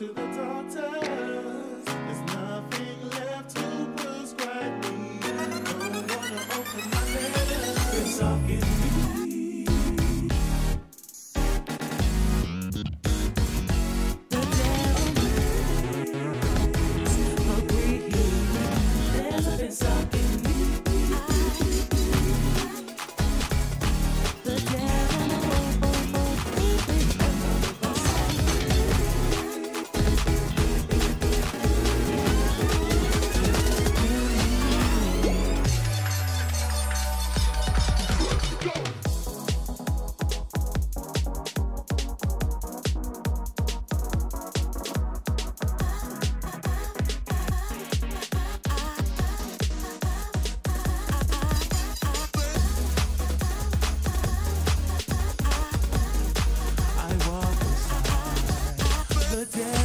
to the doctor. the day.